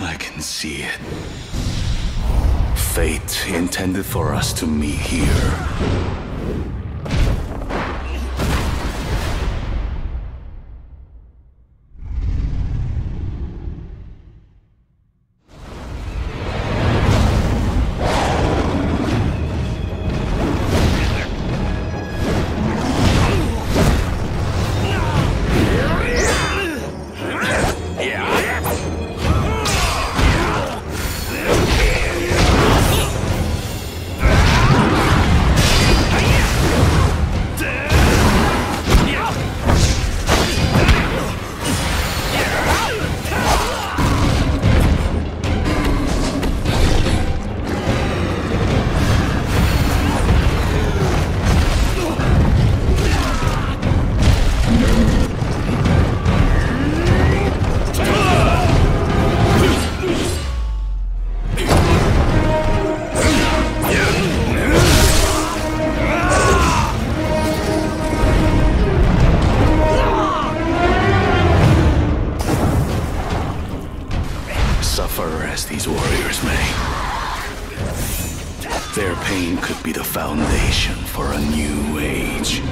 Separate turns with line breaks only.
I can see it. Fate intended for us to meet here. as these warriors may. Their pain could be the foundation for a new age.